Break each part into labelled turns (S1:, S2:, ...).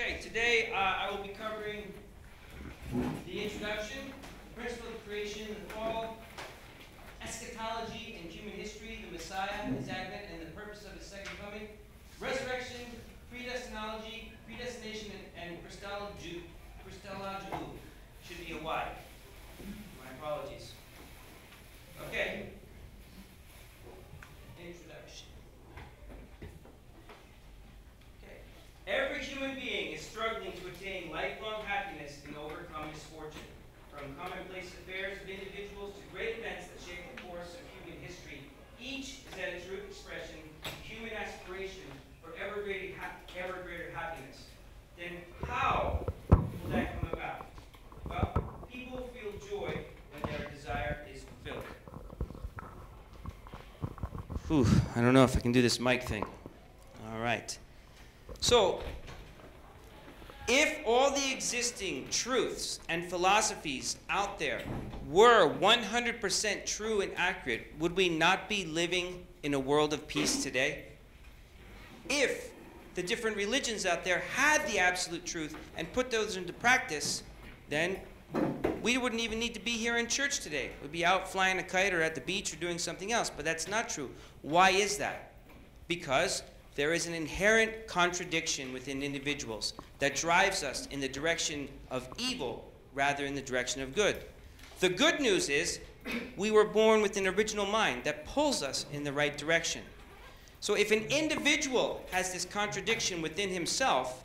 S1: Okay, today uh, I will be covering the introduction, the principle of creation, the fall, eschatology and human history, the Messiah, his advent, and the purpose of his second coming, resurrection, predestinology, predestination, and, and Christology. Christology should be a Y. My apologies. Okay. Introduction. Okay. Every human being is struggling to attain lifelong happiness and overcome misfortune. From commonplace affairs of individuals to great events that shape the course of human history, each is at its root expression of human aspiration for ever greater, hap- ever greater happiness. Then how will that come about? Well, people feel joy when their desire is fulfilled. I don't know if I can do this mic thing. All right. So, if all the existing truths and philosophies out there were 100% true and accurate, would we not be living in a world of peace today? If the different religions out there had the absolute truth and put those into practice, then we wouldn't even need to be here in church today. We'd be out flying a kite or at the beach or doing something else. But that's not true. Why is that? Because there is an inherent contradiction within individuals that drives us in the direction of evil rather in the direction of good. The good news is we were born with an original mind that pulls us in the right direction. So if an individual has this contradiction within himself,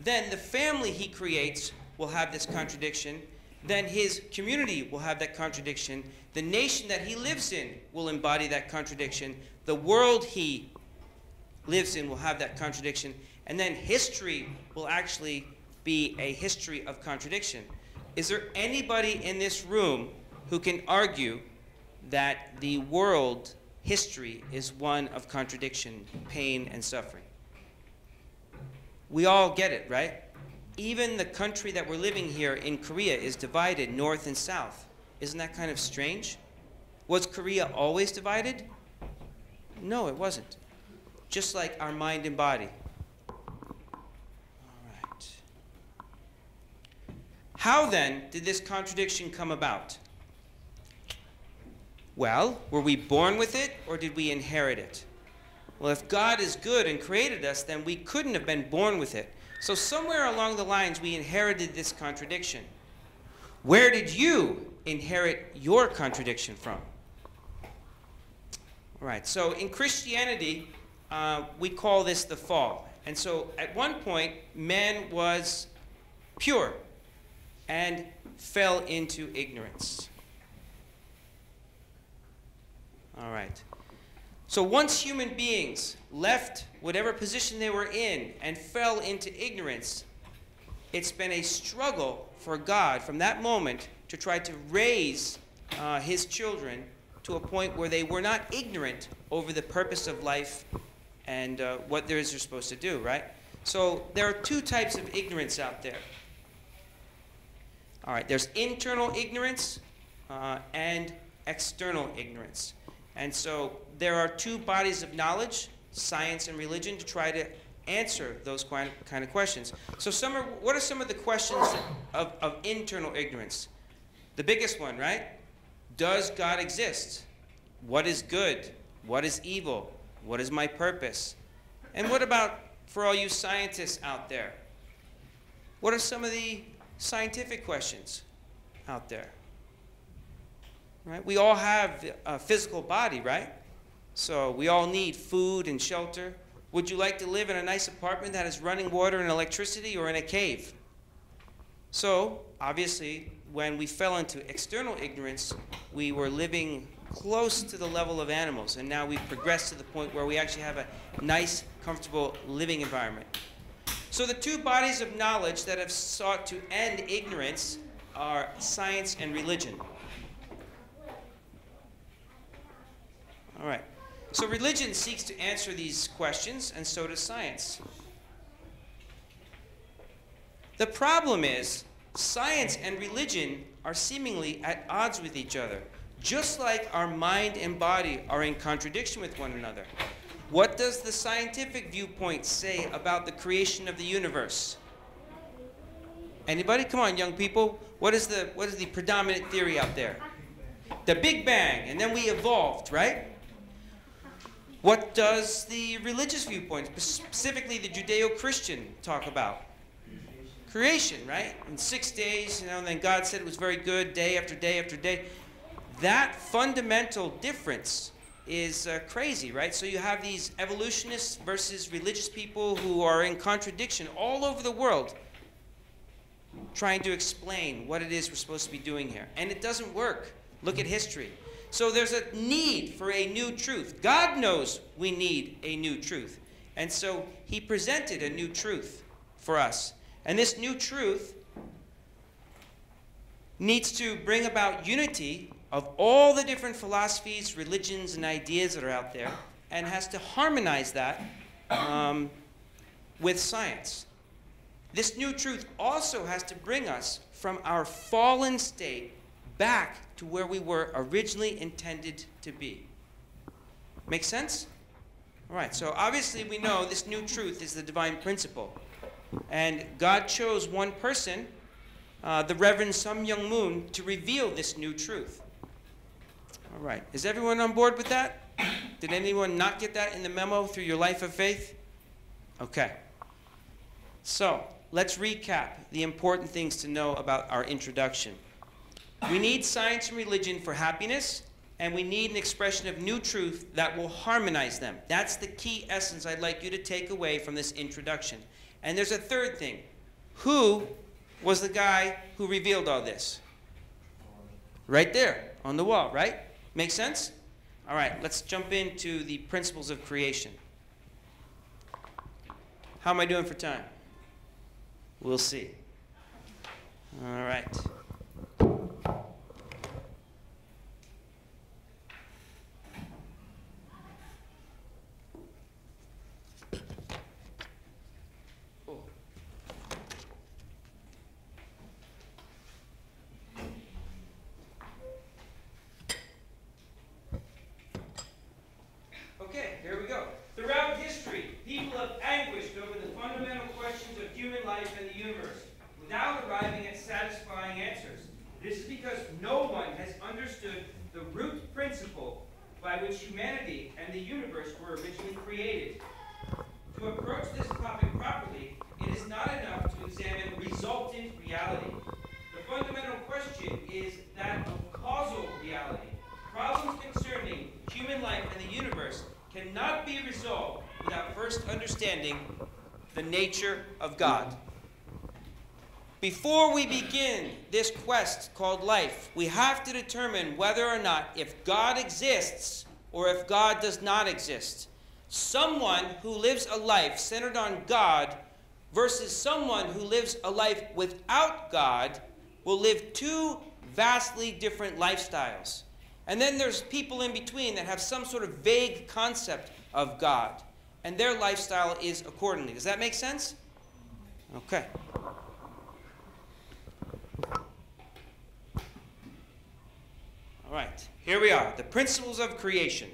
S1: then the family he creates will have this contradiction. Then his community will have that contradiction. The nation that he lives in will embody that contradiction. The world he lives in will have that contradiction. And then history will actually be a history of contradiction. Is there anybody in this room who can argue that the world history is one of contradiction, pain, and suffering? We all get it, right? Even the country that we're living here in Korea is divided north and south. Isn't that kind of strange? Was Korea always divided? No, it wasn't. Just like our mind and body. All right. How then did this contradiction come about? Well, were we born with it or did we inherit it? Well, if God is good and created us, then we couldn't have been born with it. So, somewhere along the lines, we inherited this contradiction. Where did you inherit your contradiction from? All right, so in Christianity, uh, we call this the fall. And so at one point, man was pure and fell into ignorance. All right. So once human beings left whatever position they were in and fell into ignorance, it's been a struggle for God from that moment to try to raise uh, his children to a point where they were not ignorant over the purpose of life and uh, what there is they're supposed to do, right? So there are two types of ignorance out there. All right, there's internal ignorance uh, and external ignorance. And so there are two bodies of knowledge, science and religion, to try to answer those kind of questions. So some are, what are some of the questions of, of internal ignorance? The biggest one, right? Does God exist? What is good? What is evil? What is my purpose? And what about for all you scientists out there? What are some of the scientific questions out there? Right? We all have a physical body, right? So we all need food and shelter. Would you like to live in a nice apartment that has running water and electricity or in a cave? So, obviously, when we fell into external ignorance, we were living close to the level of animals, and now we've progressed to the point where we actually have a nice, comfortable living environment. So, the two bodies of knowledge that have sought to end ignorance are science and religion. All right. So religion seeks to answer these questions, and so does science. The problem is, science and religion are seemingly at odds with each other, just like our mind and body are in contradiction with one another. What does the scientific viewpoint say about the creation of the universe? Anybody? Come on, young people. What is the what is the predominant theory out there? The Big Bang, and then we evolved, right? What does the religious viewpoint, specifically the Judeo-Christian, talk about? Creation, right? In six days, you know, and then God said it was very good, day after day after day. That fundamental difference is uh, crazy, right? So you have these evolutionists versus religious people who are in contradiction all over the world trying to explain what it is we're supposed to be doing here. And it doesn't work. Look at history. So there's a need for a new truth. God knows we need a new truth. And so he presented a new truth for us. And this new truth needs to bring about unity of all the different philosophies, religions, and ideas that are out there, and has to harmonize that um, with science. This new truth also has to bring us from our fallen state back to where we were originally intended to be. Make sense? All right, so obviously we know this new truth is the divine principle. And God chose one person, uh, the Reverend Sun Myung Moon, to reveal this new truth. All right, is everyone on board with that? Did anyone not get that in the memo through your life of faith? Okay. So, let's recap the important things to know about our introduction. We need science and religion for happiness, and we need an expression of new truth that will harmonize them. That's the key essence I'd like you to take away from this introduction. And there's a third thing. Who was the guy who revealed all this? Right there on the wall, right? Make sense? All right, let's jump into the principles of creation. How am I doing for time? We'll see. All right. Before we begin this quest called life, we have to determine whether or not if God exists or if God does not exist. Someone who lives a life centered on God versus someone who lives a life without God will live two vastly different lifestyles. And then there's people in between that have some sort of vague concept of God and their lifestyle is accordingly. Does that make sense? Okay. Right, here we are the principles of creation.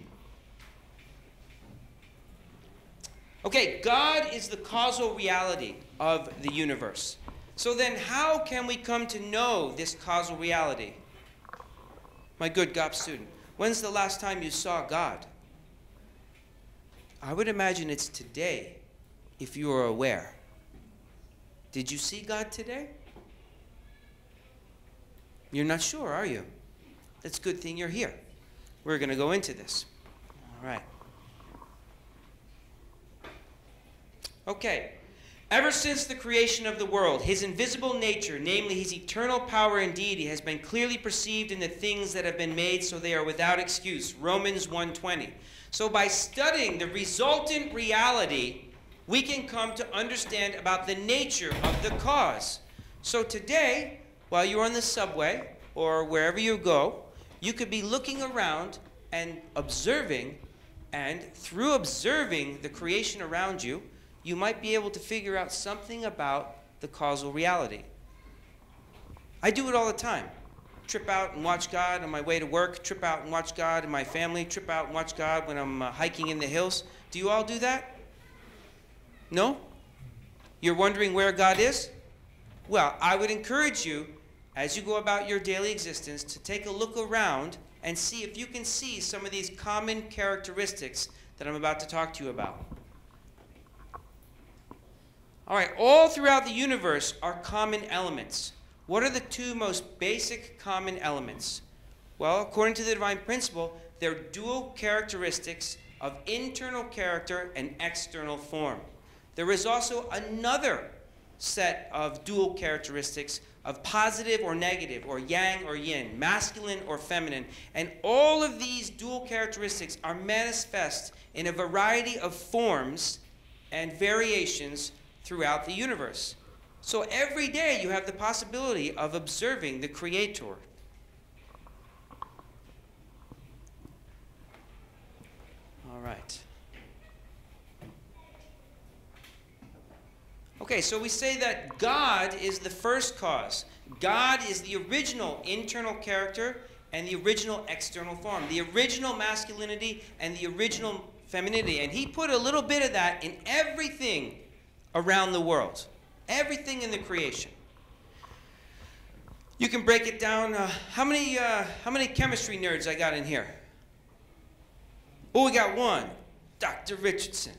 S1: Okay, God is the causal reality of the universe. So then, how can we come to know this causal reality? My good GOP student, when's the last time you saw God? I would imagine it's today if you are aware. Did you see God today? You're not sure, are you? That's a good thing you're here. We're going to go into this. All right. Okay. Ever since the creation of the world, his invisible nature, namely his eternal power and deity, has been clearly perceived in the things that have been made so they are without excuse. Romans 1:20. So by studying the resultant reality, we can come to understand about the nature of the cause. So today, while you're on the subway or wherever you go, you could be looking around and observing, and through observing the creation around you, you might be able to figure out something about the causal reality. I do it all the time trip out and watch God on my way to work, trip out and watch God in my family, trip out and watch God when I'm uh, hiking in the hills. Do you all do that? No? You're wondering where God is? Well, I would encourage you, as you go about your daily existence, to take a look around and see if you can see some of these common characteristics that I'm about to talk to you about. All right, all throughout the universe are common elements. What are the two most basic common elements? Well, according to the divine principle, they're dual characteristics of internal character and external form. There is also another set of dual characteristics of positive or negative, or yang or yin, masculine or feminine. And all of these dual characteristics are manifest in a variety of forms and variations throughout the universe. So every day you have the possibility of observing the Creator. All right. Okay, so we say that God is the first cause. God is the original internal character and the original external form, the original masculinity and the original femininity. And He put a little bit of that in everything around the world, everything in the creation. You can break it down. Uh, how many uh, how many chemistry nerds I got in here? Oh, we got one, Dr. Richardson.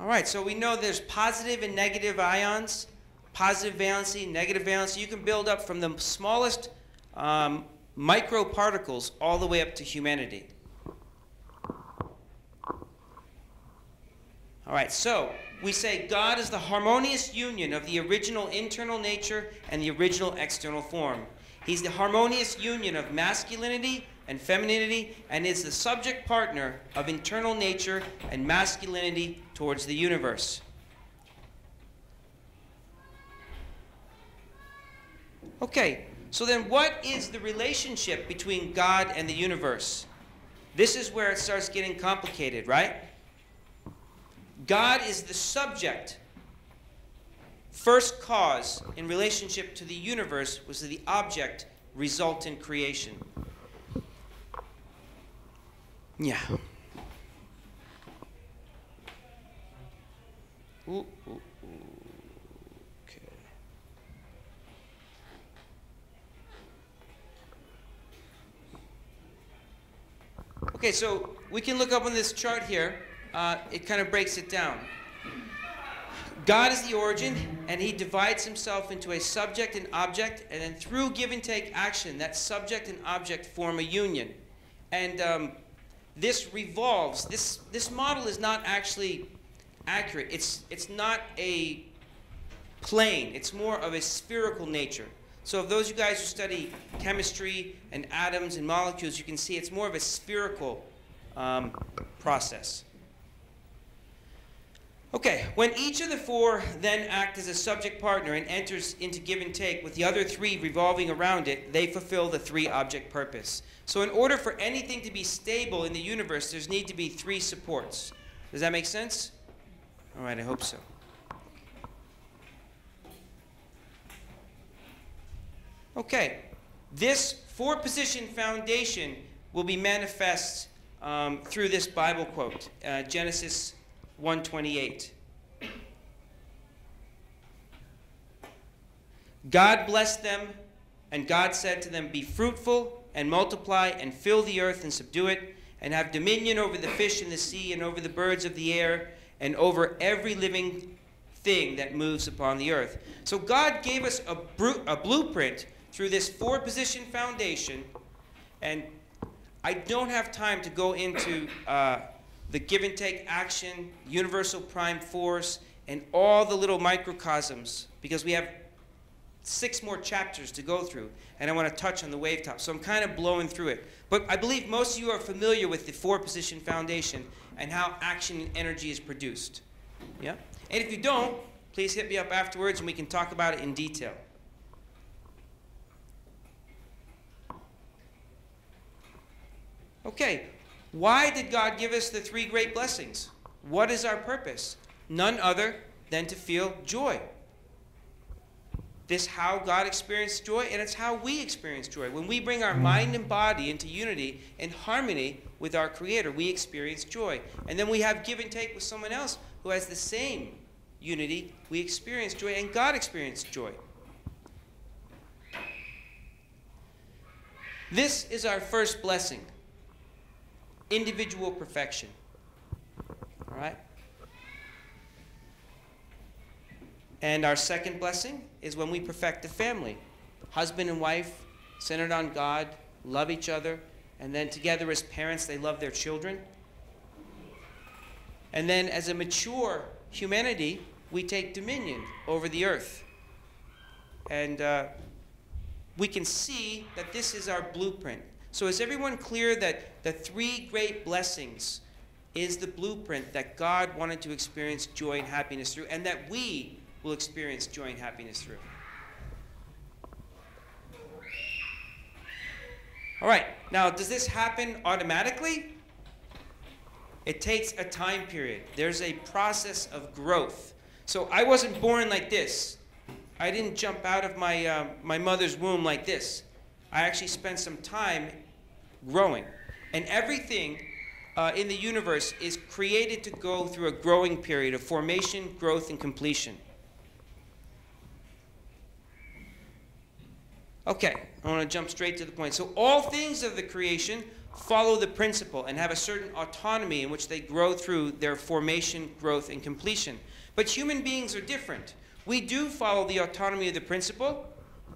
S1: All right, so we know there's positive and negative ions, positive valency, negative valency. You can build up from the smallest um, microparticles all the way up to humanity. All right, so we say God is the harmonious union of the original internal nature and the original external form. He's the harmonious union of masculinity and femininity and is the subject partner of internal nature and masculinity towards the universe. Okay, so then what is the relationship between God and the universe? This is where it starts getting complicated, right? God is the subject. First cause in relationship to the universe was the object resultant creation. Yeah. Ooh, ooh, ooh. Okay. Okay, so we can look up on this chart here. Uh, it kind of breaks it down. God is the origin, and he divides himself into a subject and object, and then through give and take action, that subject and object form a union. And um, this revolves. This, this model is not actually accurate. It's, it's not a plane. It's more of a spherical nature. So of those you guys who study chemistry and atoms and molecules, you can see it's more of a spherical um, process. Okay, when each of the four then act as a subject partner and enters into give and take with the other three revolving around it, they fulfill the three object purpose. So in order for anything to be stable in the universe, there's need to be three supports. Does that make sense? All right, I hope so. Okay, this four position foundation will be manifest um, through this Bible quote, uh, Genesis 128. God blessed them, and God said to them, Be fruitful and multiply and fill the earth and subdue it, and have dominion over the fish in the sea and over the birds of the air and over every living thing that moves upon the earth. So God gave us a, a blueprint through this four position foundation, and I don't have time to go into. Uh, the give and take action, universal prime force, and all the little microcosms because we have six more chapters to go through, and I want to touch on the wave top. So I'm kind of blowing through it. But I believe most of you are familiar with the four position foundation and how action and energy is produced. Yeah? And if you don't, please hit me up afterwards and we can talk about it in detail. Okay, why did God give us the three great blessings? What is our purpose? None other than to feel joy this how God experienced joy, and it's how we experience joy. When we bring our mm. mind and body into unity and harmony with our Creator, we experience joy. And then we have give and take with someone else who has the same unity. We experience joy, and God experienced joy. This is our first blessing individual perfection. All right? And our second blessing is when we perfect the family husband and wife, centered on God, love each other, and then together as parents, they love their children. And then as a mature humanity, we take dominion over the earth. And uh, we can see that this is our blueprint. So, is everyone clear that the three great blessings is the blueprint that God wanted to experience joy and happiness through, and that we will experience joy and happiness through? All right, now, does this happen automatically? It takes a time period, there's a process of growth. So, I wasn't born like this. I didn't jump out of my, uh, my mother's womb like this. I actually spent some time growing. And everything uh, in the universe is created to go through a growing period of formation, growth, and completion. Okay, I want to jump straight to the point. So, all things of the creation follow the principle and have a certain autonomy in which they grow through their formation, growth, and completion. But human beings are different. We do follow the autonomy of the principle,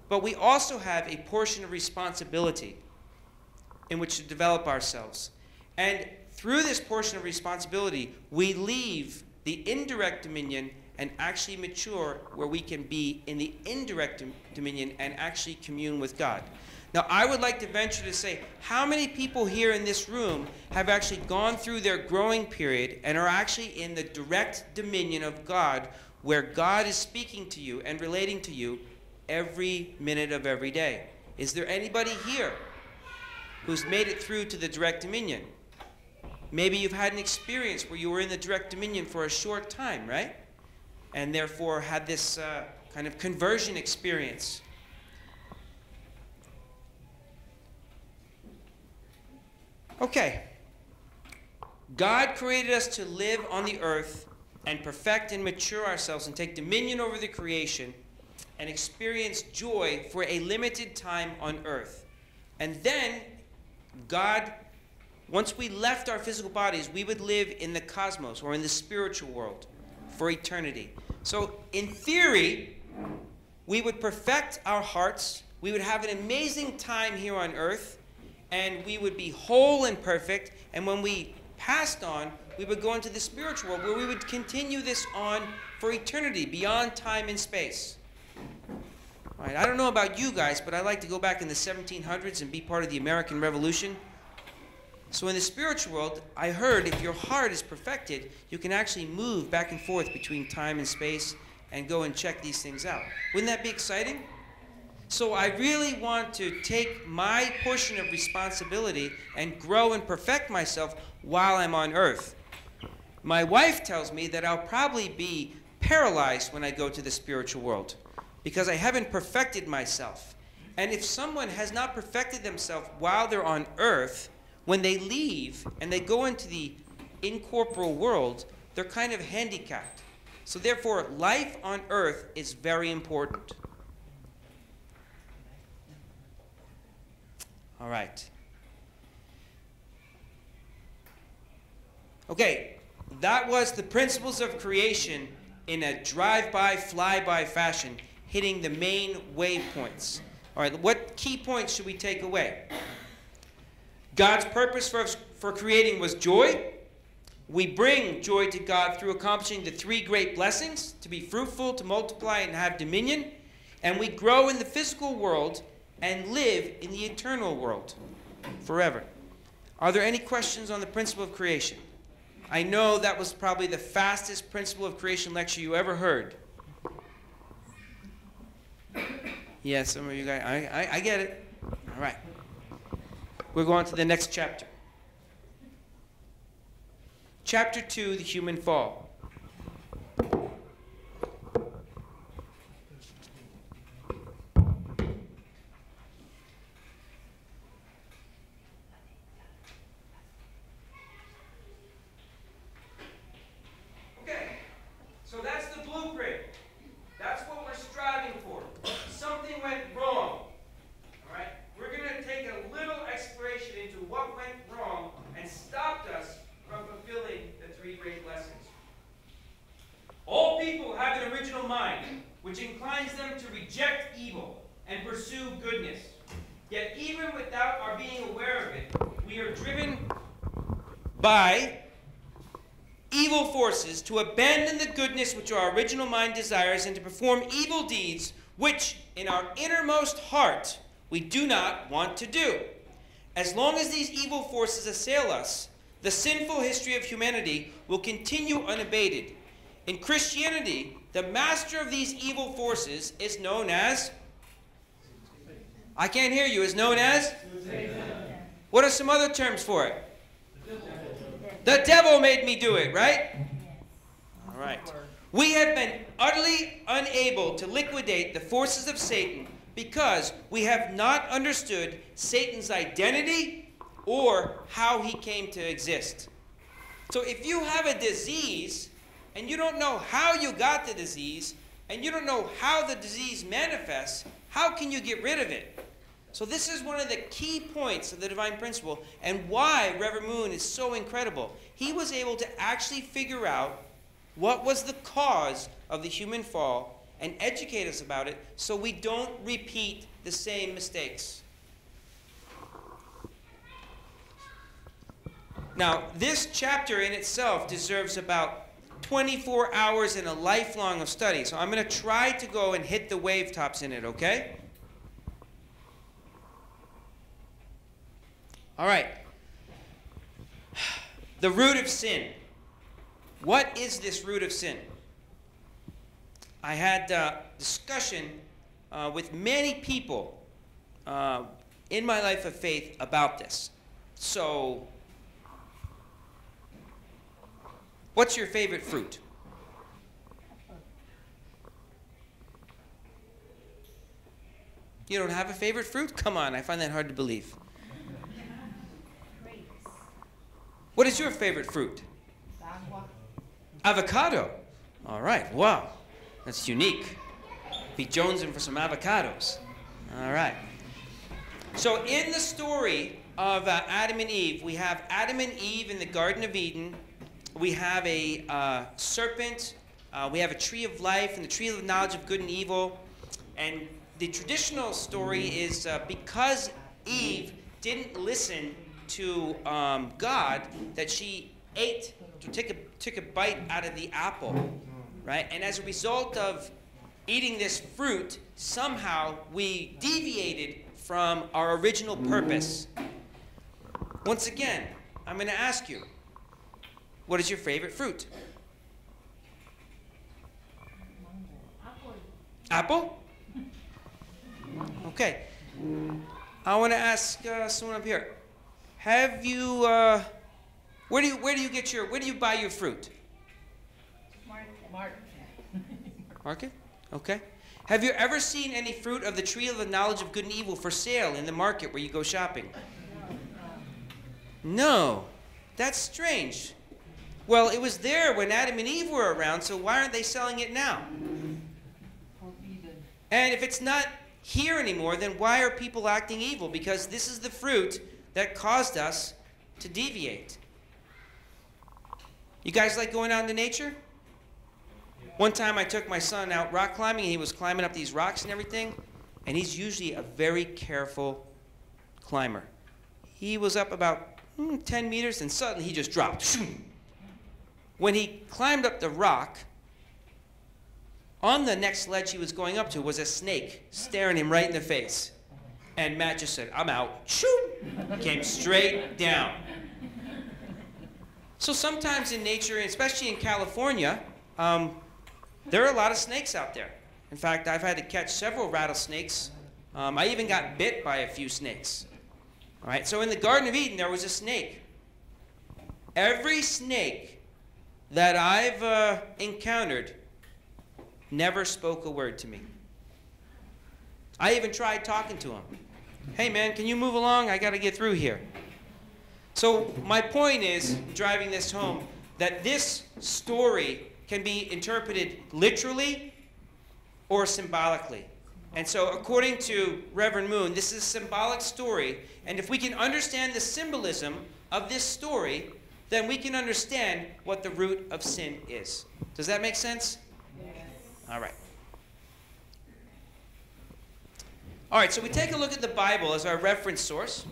S1: but we also have a portion of responsibility in which to develop ourselves. And through this portion of responsibility, we leave the indirect dominion and actually mature where we can be in the indirect dominion and actually commune with God. Now, I would like to venture to say how many people here in this room have actually gone through their growing period and are actually in the direct dominion of God where God is speaking to you and relating to you every minute of every day. Is there anybody here who's made it through to the direct dominion? Maybe you've had an experience where you were in the direct dominion for a short time, right? And therefore had this uh, kind of conversion experience. Okay. God created us to live on the earth and perfect and mature ourselves and take dominion over the creation and experience joy for a limited time on earth. And then, God, once we left our physical bodies, we would live in the cosmos or in the spiritual world for eternity. So, in theory, we would perfect our hearts, we would have an amazing time here on earth, and we would be whole and perfect. And when we passed on, we would go into the spiritual world where we would continue this on for eternity, beyond time and space. All right, I don't know about you guys, but I like to go back in the 1700s and be part of the American Revolution. So in the spiritual world, I heard if your heart is perfected, you can actually move back and forth between time and space and go and check these things out. Wouldn't that be exciting? So I really want to take my portion of responsibility and grow and perfect myself while I'm on earth. My wife tells me that I'll probably be paralyzed when I go to the spiritual world because I haven't perfected myself. And if someone has not perfected themselves while they're on earth, when they leave and they go into the incorporeal world, they're kind of handicapped. So, therefore, life on earth is very important. All right. Okay, that was the principles of creation in a drive-by, fly-by fashion, hitting the main waypoints. All right, what key points should we take away? God's purpose for, for creating was joy. We bring joy to God through accomplishing the three great blessings to be fruitful, to multiply, and have dominion. And we grow in the physical world and live in the eternal world forever. Are there any questions on the principle of creation? I know that was probably the fastest principle of creation lecture you ever heard. Yeah, some of you guys, I, I, I get it. All right. We're going to the next chapter. Chapter 2 The Human Fall. went wrong. All right? We're going to take a little mind, which inclines them to reject evil and pursue goodness. Yet, even without our being aware of it, we are driven by evil forces to abandon the goodness which our original mind desires and to perform evil deeds which, in our innermost heart, we do not want to do. As long as these evil forces assail us, the sinful history of humanity will continue unabated. In Christianity, the master of these evil forces is known as. I can't hear you. Is known as? What are some other terms for it? The devil made me do it, right? All right. We have been utterly unable to liquidate the forces of Satan because we have not understood Satan's identity or how he came to exist. So if you have a disease and you don't know how you got the disease and you don't know how the disease manifests, how can you get rid of it? So this is one of the key points of the divine principle and why Reverend Moon is so incredible. He was able to actually figure out what was the cause of the human fall and educate us about it so we don't repeat the same mistakes. Now, this chapter in itself deserves about 24 hours and a lifelong of study. So I'm going to try to go and hit the wave tops in it, okay? All right. The root of sin. What is this root of sin? I had uh, discussion uh, with many people uh, in my life of faith about this. So, what's your favorite fruit? You don't have a favorite fruit? Come on, I find that hard to believe. What is your favorite fruit? Avocado. All right. Wow. That's unique. Be jonesing for some avocados. All right. So in the story of uh, Adam and Eve, we have Adam and Eve in the Garden of Eden. We have a uh, serpent. Uh, we have a tree of life and the tree of the knowledge of good and evil. And the traditional story is uh, because Eve didn't listen to um, God that she ate, to take a, took a bite out of the apple, right? And as a result of eating this fruit, somehow we deviated from our original purpose. Once again, I'm going to ask you, what is your favorite fruit? Apple? Okay. I want to ask uh, someone up here. Have you, uh, where do you, where do you get your, where do you buy your fruit?
S2: Market. Market.
S1: Market? Okay. Have you ever seen any fruit of the tree of the knowledge of good and evil for sale in the market where you go shopping? No. That's strange. Well, it was there when Adam and Eve were around, so why aren't they selling it now? And if it's not here anymore, then why are people acting evil? Because this is the fruit that caused us to deviate. You guys like going out into nature? One time I took my son out rock climbing, and he was climbing up these rocks and everything, and he's usually a very careful climber. He was up about hmm, 10 meters, and suddenly he just dropped. When he climbed up the rock, on the next ledge he was going up to was a snake staring him right in the face. And Matt just said, I'm out. Shoot! Came straight down. So sometimes in nature, especially in California, um, there are a lot of snakes out there. In fact, I've had to catch several rattlesnakes. Um, I even got bit by a few snakes. All right, so in the Garden of Eden, there was a snake. Every snake that I've uh, encountered never spoke a word to me. I even tried talking to him. Hey man, can you move along? I got to get through here. So, my point is, driving this home, that this story can be interpreted literally or symbolically. And so, according to Reverend Moon, this is a symbolic story. And if we can understand the symbolism of this story, then we can understand what the root of sin is. Does that make sense?
S2: Yes.
S1: All right. All right, so we take a look at the Bible as our reference source.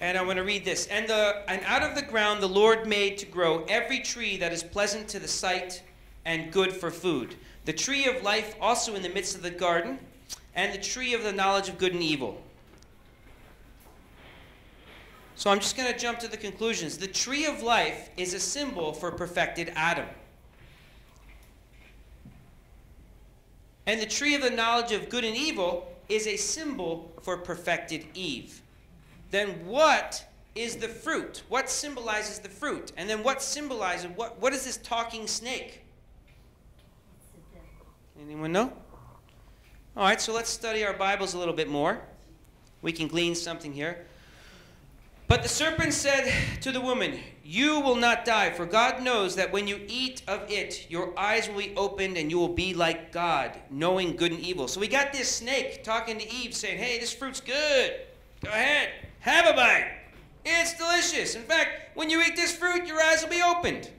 S1: And I want to read this. And, the, and out of the ground the Lord made to grow every tree that is pleasant to the sight and good for food. The tree of life also in the midst of the garden, and the tree of the knowledge of good and evil. So I'm just going to jump to the conclusions. The tree of life is a symbol for perfected Adam. And the tree of the knowledge of good and evil is a symbol for perfected Eve. Then what is the fruit? What symbolizes the fruit? And then what symbolizes what what is this talking snake? Anyone know? All right, so let's study our Bibles a little bit more. We can glean something here. But the serpent said to the woman, You will not die, for God knows that when you eat of it, your eyes will be opened and you will be like God, knowing good and evil. So we got this snake talking to Eve, saying, Hey, this fruit's good. Go ahead, have a bite. It's delicious. In fact, when you eat this fruit, your eyes will be opened.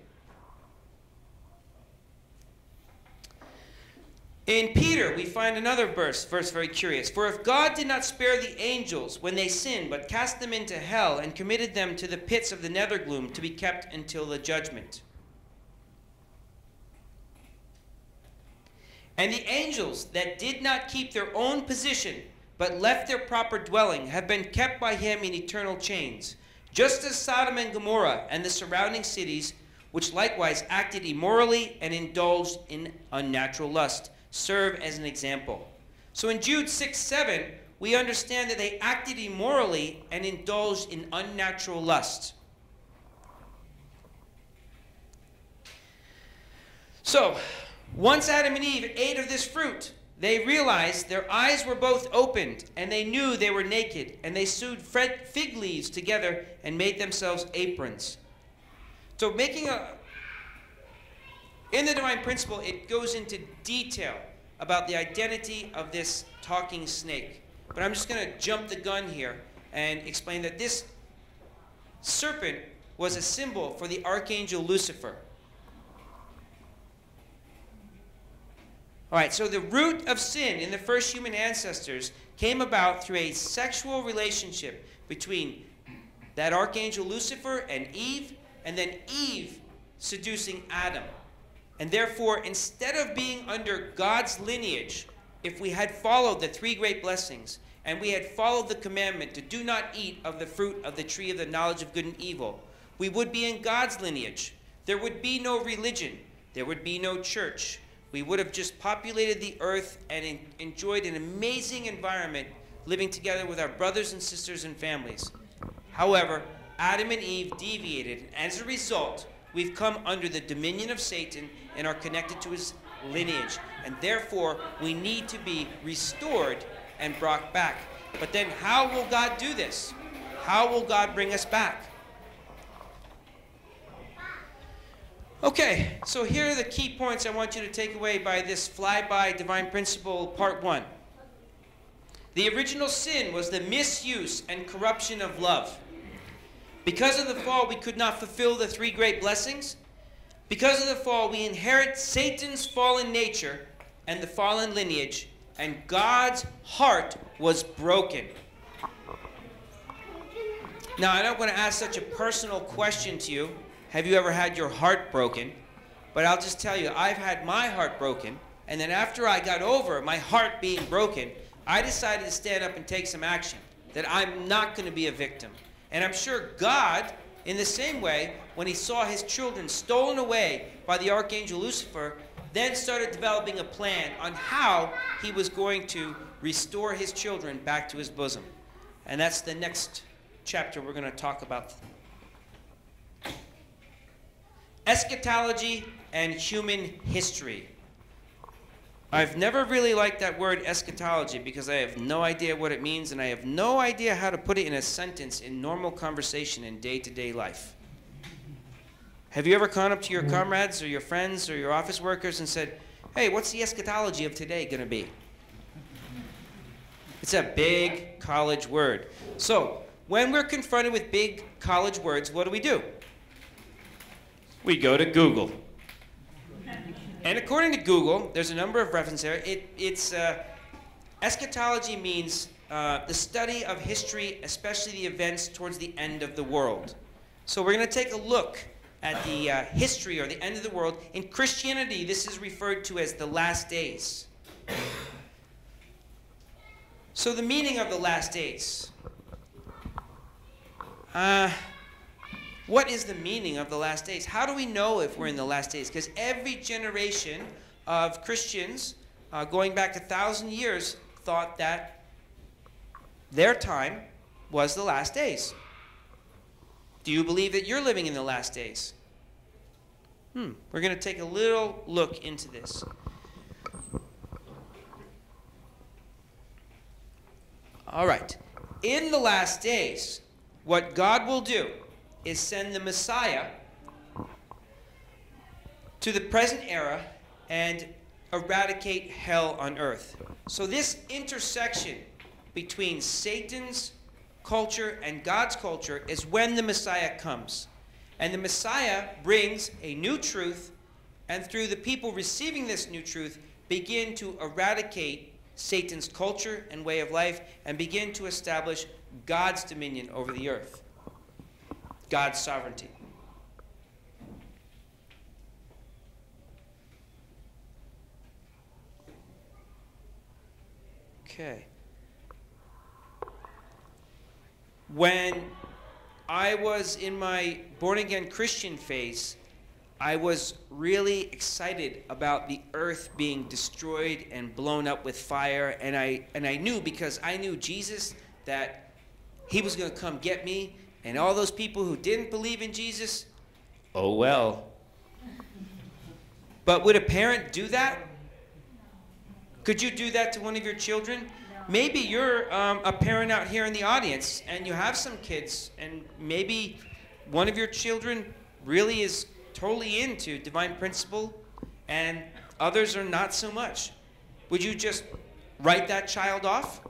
S1: In Peter, we find another verse, verse very curious. For if God did not spare the angels when they sinned, but cast them into hell and committed them to the pits of the nether gloom to be kept until the judgment. And the angels that did not keep their own position, but left their proper dwelling, have been kept by him in eternal chains, just as Sodom and Gomorrah and the surrounding cities, which likewise acted immorally and indulged in unnatural lust serve as an example. So in Jude 6 7, we understand that they acted immorally and indulged in unnatural lust. So, once Adam and Eve ate of this fruit, they realized their eyes were both opened and they knew they were naked, and they sewed fig leaves together and made themselves aprons. So, making a, in the divine principle, it goes into detail about the identity of this talking snake. But I'm just going to jump the gun here and explain that this serpent was a symbol for the archangel Lucifer. All right, so the root of sin in the first human ancestors came about through a sexual relationship between that archangel Lucifer and Eve, and then Eve seducing Adam. And therefore, instead of being under God's lineage, if we had followed the three great blessings and we had followed the commandment to do not eat of the fruit of the tree of the knowledge of good and evil, we would be in God's lineage. There would be no religion, there would be no church. We would have just populated the earth and enjoyed an amazing environment living together with our brothers and sisters and families. However, Adam and Eve deviated, and as a result, we've come under the dominion of Satan and are connected to his lineage. And therefore, we need to be restored and brought back. But then, how will God do this? How will God bring us back? Okay, so here are the key points I want you to take away by this flyby divine principle part one. The original sin was the misuse and corruption of love. Because of the fall, we could not fulfill the three great blessings. Because of the fall, we inherit Satan's fallen nature and the fallen lineage, and God's heart was broken. Now, I don't want to ask such a personal question to you. Have you ever had your heart broken? But I'll just tell you, I've had my heart broken, and then after I got over my heart being broken, I decided to stand up and take some action. That I'm not going to be a victim. And I'm sure God, in the same way, when he saw his children stolen away by the archangel Lucifer, then started developing a plan on how he was going to restore his children back to his bosom. And that's the next chapter we're going to talk about. Eschatology and human history. I've never really liked that word eschatology because I have no idea what it means and I have no idea how to put it in a sentence in normal conversation in day to day life. Have you ever gone up to your mm. comrades or your friends or your office workers and said, Hey, what's the eschatology of today going to be? It's a big college word. So, when we're confronted with big college words, what do we do? We go to Google. And according to Google, there's a number of references there. It, it's uh, eschatology means uh, the study of history, especially the events towards the end of the world. So we're going to take a look at the uh, history or the end of the world. In Christianity, this is referred to as the last days. So the meaning of the last days. Uh, what is the meaning of the last days? How do we know if we're in the last days? Because every generation of Christians, uh, going back a thousand years, thought that their time was the last days. Do you believe that you're living in the last days? Hmm, we're going to take a little look into this. All right. In the last days, what God will do is send the Messiah to the present era and eradicate hell on earth. So, this intersection between Satan's culture and God's culture is when the Messiah comes. And the Messiah brings a new truth, and through the people receiving this new truth, begin to eradicate Satan's culture and way of life and begin to establish God's dominion over the earth, God's sovereignty. Okay. When I was in my born again Christian phase, I was really excited about the earth being destroyed and blown up with fire and I and I knew because I knew Jesus that he was going to come get me and all those people who didn't believe in Jesus oh well but would a parent do that could you do that to one of your children maybe you're um, a parent out here in the audience and you have some kids, and maybe one of your children really is totally into divine principle, and others are not so much. Would you just write that child off?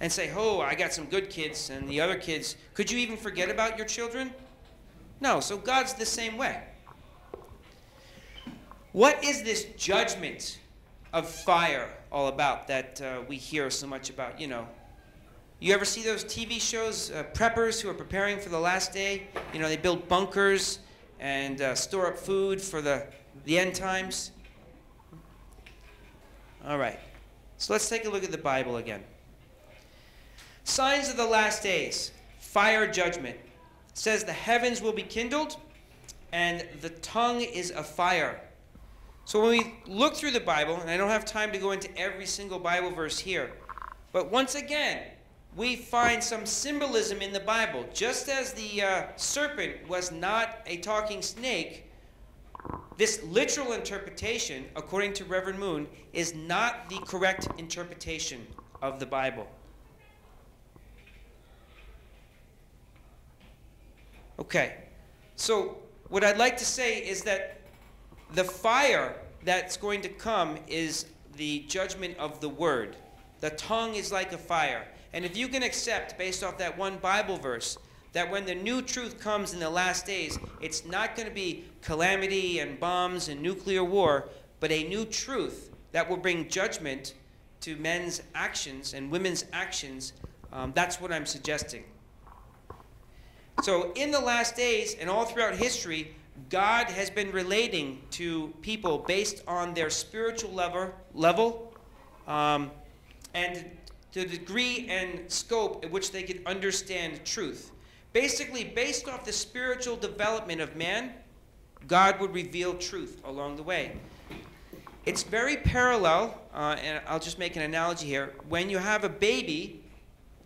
S1: And say, oh, I got some good kids, and the other kids, could you even forget about your children? No, so God's the same way. What is this judgment of fire all about that uh, we hear so much about. You know, you ever see those TV shows, uh, preppers who are preparing for the last day? You know, they build bunkers and uh, store up food for the, the end times. All right, so let's take a look at the Bible again. Signs of the last days fire judgment. It says the heavens will be kindled and the tongue is a fire. So when we look through the Bible, and I don't have time to go into every single Bible verse here, but once again, we find some symbolism in the Bible. Just as the uh, serpent was not a talking snake, this literal interpretation, according to Reverend Moon, is not the correct interpretation of the Bible. Okay, so what I'd like to say is that the fire that's going to come is the judgment of the word. The tongue is like a fire. And if you can accept, based off that one Bible verse, that when the new truth comes in the last days, it's not going to be calamity and bombs and nuclear war, but a new truth that will bring judgment to men's actions and women's actions, um, that's what I'm suggesting. So, in the last days and all throughout history, God has been relating to people based on their spiritual level, level um, and the degree and scope at which they could understand truth. Basically, based off the spiritual development of man, God would reveal truth along the way. It's very parallel, uh, and I'll just make an analogy here. When you have a baby,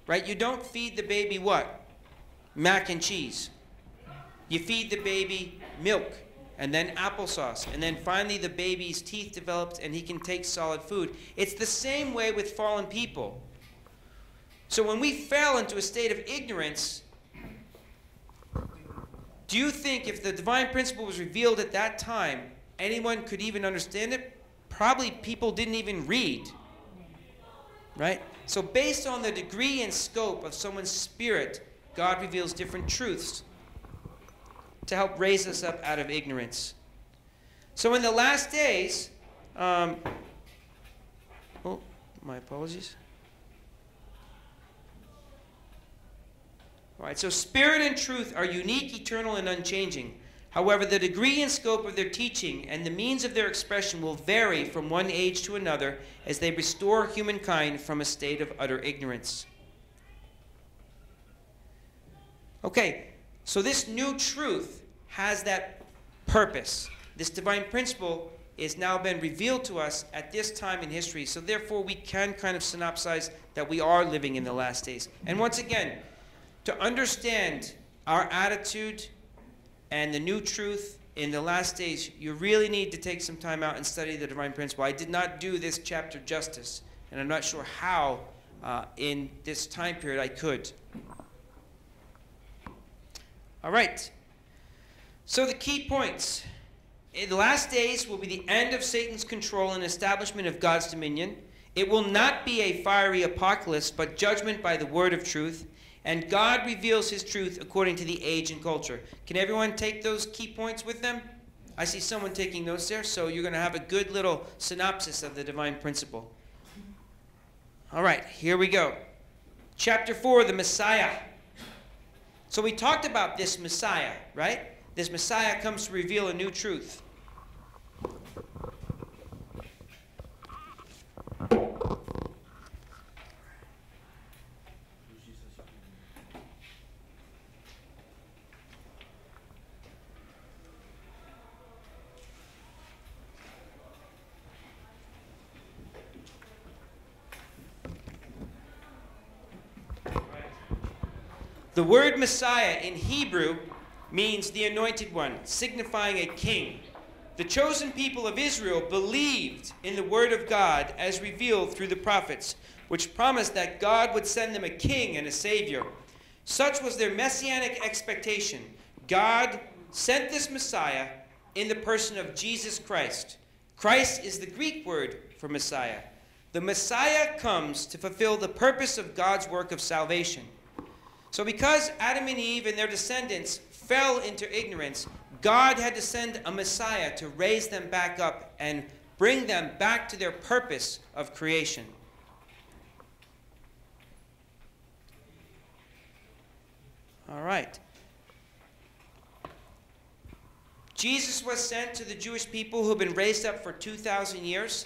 S1: right, you don't feed the baby what? Mac and cheese. You feed the baby milk and then applesauce, and then finally the baby's teeth developed and he can take solid food. It's the same way with fallen people. So when we fell into a state of ignorance, do you think if the divine principle was revealed at that time, anyone could even understand it? Probably people didn't even read. Right? So, based on the degree and scope of someone's spirit, God reveals different truths to help raise us up out of ignorance. So in the last days, um, oh, my apologies. All right, so spirit and truth are unique, eternal, and unchanging. However, the degree and scope of their teaching and the means of their expression will vary from one age to another as they restore humankind from a state of utter ignorance. Okay, so this new truth has that purpose. This divine principle is now been revealed to us at this time in history. So therefore we can kind of synopsize that we are living in the last days. And once again, to understand our attitude and the new truth in the last days, you really need to take some time out and study the divine principle. I did not do this chapter justice, and I'm not sure how uh, in this time period I could. All right. So the key points. In the last days will be the end of Satan's control and establishment of God's dominion. It will not be a fiery apocalypse, but judgment by the word of truth. And God reveals his truth according to the age and culture. Can everyone take those key points with them? I see someone taking notes there, so you're going to have a good little synopsis of the divine principle. All right, here we go. Chapter 4, the Messiah. So we talked about this Messiah, right? This Messiah comes to reveal a new truth. The word Messiah in Hebrew means the anointed one, signifying a king. The chosen people of Israel believed in the word of God as revealed through the prophets, which promised that God would send them a king and a savior. Such was their messianic expectation. God sent this Messiah in the person of Jesus Christ. Christ is the Greek word for Messiah. The Messiah comes to fulfill the purpose of God's work of salvation. So, because Adam and Eve and their descendants fell into ignorance, God had to send a Messiah to raise them back up and bring them back to their purpose of creation. All right. Jesus was sent to the Jewish people who have been raised up for 2,000 years.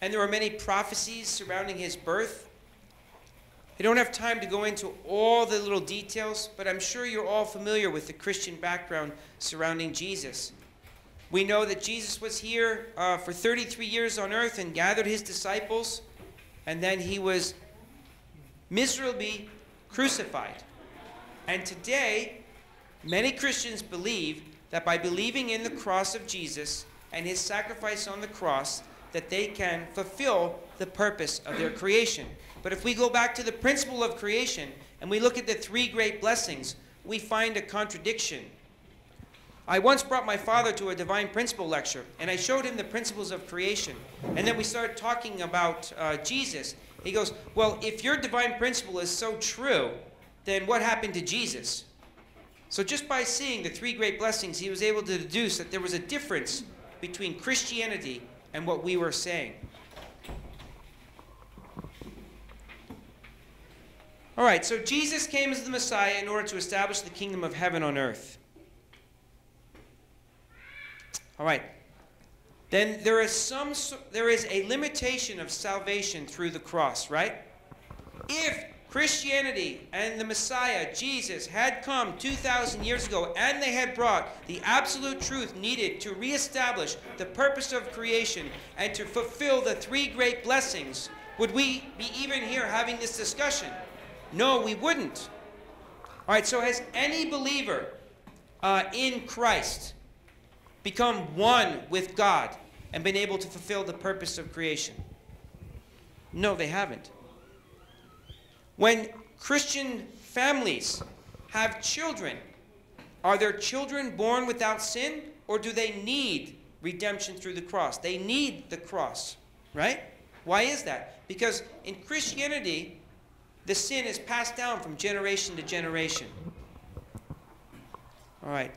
S1: And there were many prophecies surrounding his birth. I don't have time to go into all the little details, but I'm sure you're all familiar with the Christian background surrounding Jesus. We know that Jesus was here uh, for 33 years on earth and gathered his disciples, and then he was miserably crucified. And today, many Christians believe that by believing in the cross of Jesus and his sacrifice on the cross, that they can fulfill the purpose of their creation. But if we go back to the principle of creation and we look at the three great blessings, we find a contradiction. I once brought my father to a divine principle lecture, and I showed him the principles of creation. And then we started talking about uh, Jesus. He goes, Well, if your divine principle is so true, then what happened to Jesus? So, just by seeing the three great blessings, he was able to deduce that there was a difference between Christianity and what we were saying. All right, so Jesus came as the Messiah in order to establish the kingdom of heaven on earth. All right. Then there is some there is a limitation of salvation through the cross, right? If Christianity and the Messiah, Jesus, had come 2,000 years ago and they had brought the absolute truth needed to reestablish the purpose of creation and to fulfill the three great blessings, would we be even here having this discussion? No, we wouldn't. All right, so has any believer uh, in Christ become one with God and been able to fulfill the purpose of creation? No, they haven't. When Christian families have children, are their children born without sin or do they need redemption through the cross? They need the cross, right? Why is that? Because in Christianity, the sin is passed down from generation to generation. All right.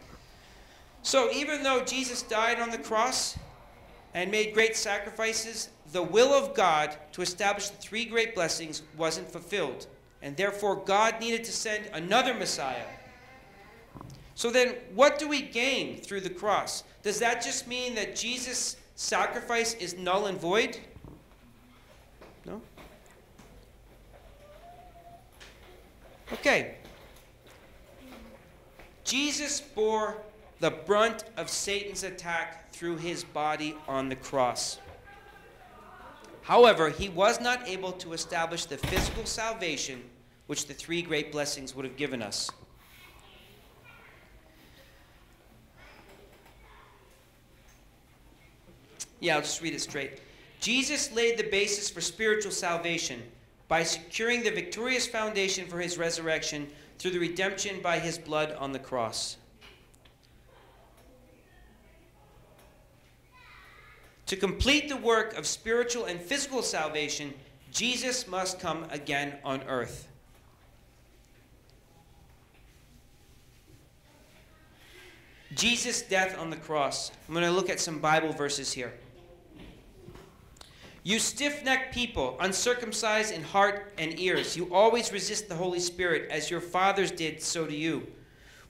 S1: So even though Jesus died on the cross and made great sacrifices, the will of God to establish the three great blessings wasn't fulfilled. and therefore God needed to send another Messiah. So then, what do we gain through the cross? Does that just mean that Jesus' sacrifice is null and void? Okay. Jesus bore the brunt of Satan's attack through his body on the cross. However, he was not able to establish the physical salvation which the three great blessings would have given us. Yeah, I'll just read it straight. Jesus laid the basis for spiritual salvation by securing the victorious foundation for his resurrection through the redemption by his blood on the cross. To complete the work of spiritual and physical salvation, Jesus must come again on earth. Jesus' death on the cross. I'm going to look at some Bible verses here. You stiff necked people, uncircumcised in heart and ears, you always resist the Holy Spirit, as your fathers did, so do you.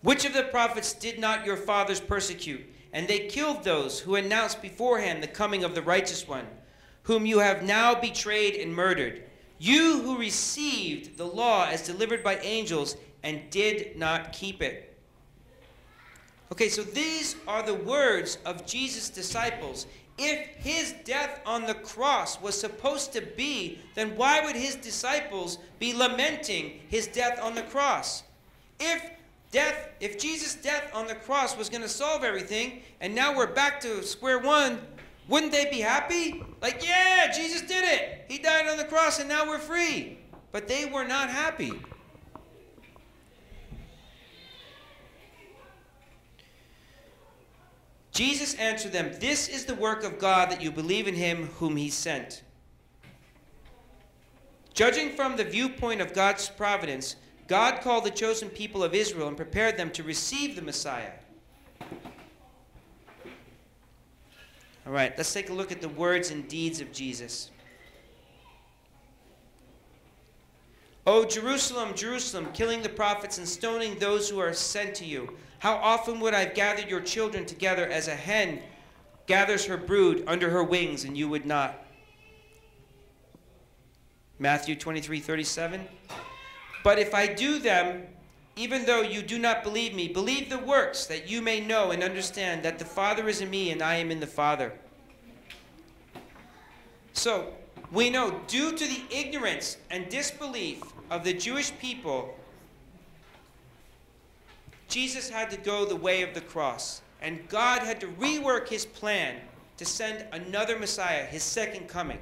S1: Which of the prophets did not your fathers persecute? And they killed those who announced beforehand the coming of the righteous one, whom you have now betrayed and murdered. You who received the law as delivered by angels and did not keep it. Okay, so these are the words of Jesus' disciples. If his death on the cross was supposed to be, then why would his disciples be lamenting his death on the cross? If death, if Jesus' death on the cross was going to solve everything, and now we're back to square one, wouldn't they be happy? Like, yeah, Jesus did it. He died on the cross, and now we're free. But they were not happy. Jesus answered them, This is the work of God that you believe in him whom he sent. Judging from the viewpoint of God's providence, God called the chosen people of Israel and prepared them to receive the Messiah. All right, let's take a look at the words and deeds of Jesus. O Jerusalem, Jerusalem, killing the prophets and stoning those who are sent to you. How often would I have gathered your children together as a hen gathers her brood under her wings, and you would not? Matthew 23 37. But if I do them, even though you do not believe me, believe the works, that you may know and understand that the Father is in me and I am in the Father. So, we know, due to the ignorance and disbelief of the Jewish people, Jesus had to go the way of the cross. And God had to rework his plan to send another Messiah, his second coming.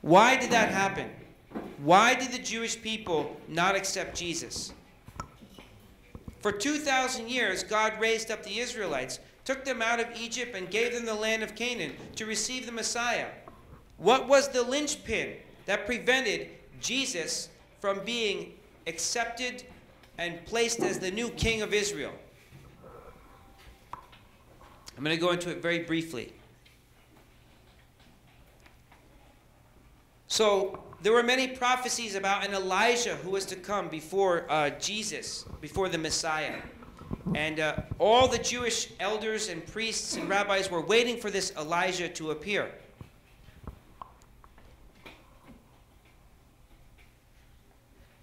S1: Why did that happen? Why did the Jewish people not accept Jesus? For 2,000 years, God raised up the Israelites, took them out of Egypt, and gave them the land of Canaan to receive the Messiah. What was the linchpin that prevented Jesus from being accepted and placed as the new king of Israel. I'm going to go into it very briefly. So, there were many prophecies about an Elijah who was to come before uh, Jesus, before the Messiah. And uh, all the Jewish elders and priests and rabbis were waiting for this Elijah to appear.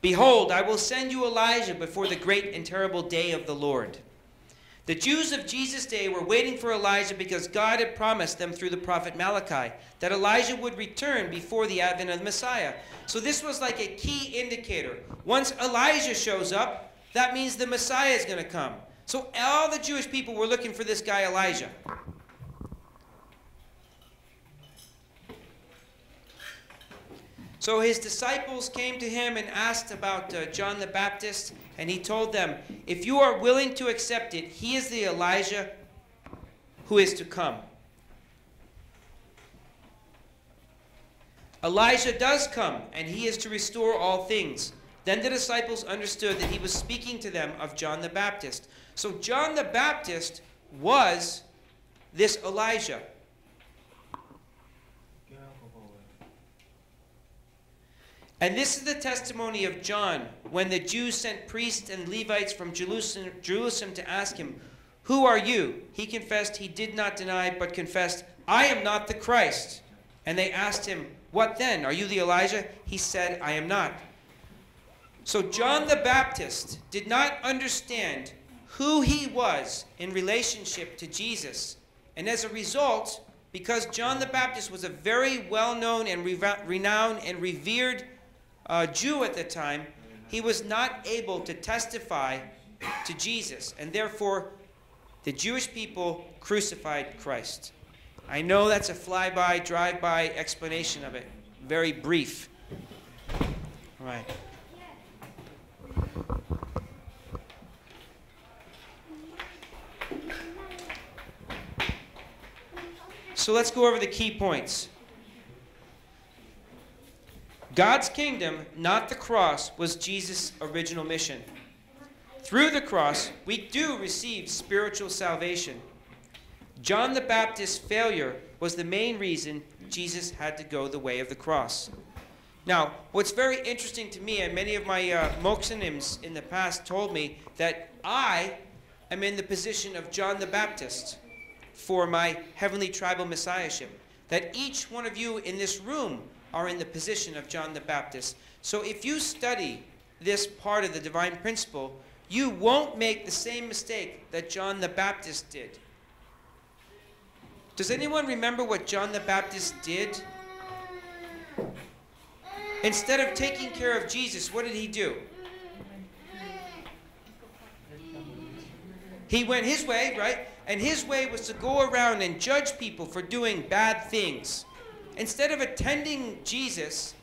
S1: Behold, I will send you Elijah before the great and terrible day of the Lord. The Jews of Jesus' day were waiting for Elijah because God had promised them through the prophet Malachi that Elijah would return before the advent of the Messiah. So this was like a key indicator. Once Elijah shows up, that means the Messiah is going to come. So all the Jewish people were looking for this guy Elijah. So his disciples came to him and asked about uh, John the Baptist, and he told them, If you are willing to accept it, he is the Elijah who is to come. Elijah does come, and he is to restore all things. Then the disciples understood that he was speaking to them of John the Baptist. So John the Baptist was this Elijah. And this is the testimony of John when the Jews sent priests and Levites from Jerusalem, to ask him, Who are you? He confessed he did not deny, but confessed, I am not the Christ. And they asked him, What then? Are you the Elijah? He said, I am not. So John the Baptist did not understand who he was in relationship to Jesus. And as a result, because John the Baptist was a very well known and renowned and revered uh, Jew at the time, he was not able to testify to Jesus. And therefore, the Jewish people crucified Christ. I know that's a flyby, drive-by explanation of it. Very brief. All right. So let's go over the key points. God's kingdom, not the cross, was Jesus' original mission. Through the cross, we do receive spiritual salvation. John the Baptist's failure was the main reason Jesus had to go the way of the cross. Now, what's very interesting to me, and many of my uh, moksanims in the past told me that I am in the position of John the Baptist for my heavenly tribal messiahship. That each one of you in this room are in the position of John the Baptist. So if you study this part of the divine principle, you won't make the same mistake that John the Baptist did. Does anyone remember what John the Baptist did? Instead of taking care of Jesus, what did he do? He went his way, right? And his way was to go around and judge people for doing bad things. Instead of attending Jesus,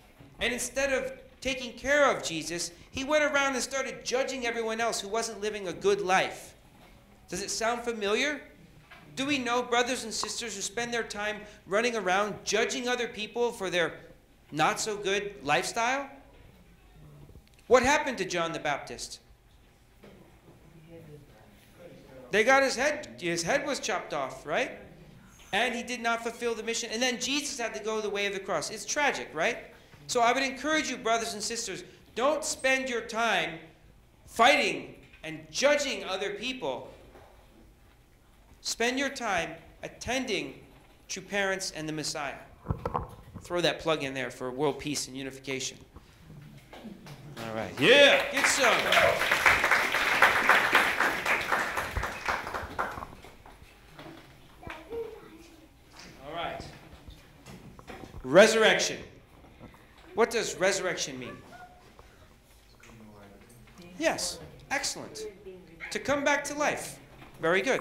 S1: and instead of taking care of Jesus, he went around and started judging everyone else who wasn't living a good life. Does it sound familiar? Do we know brothers and sisters who spend their time running around judging other people for their not so good lifestyle? What happened to John the Baptist? They got his head, his head was chopped off, right? And he did not fulfill the mission. And then Jesus had to go the way of the cross. It's tragic, right? So I would encourage you, brothers and sisters, don't spend your time fighting and judging other people. Spend your time attending true parents and the Messiah. Throw that plug in there for world peace and unification. All right. Yeah, get some. Resurrection. What does resurrection mean? Yes, excellent. To come back to life. Very good.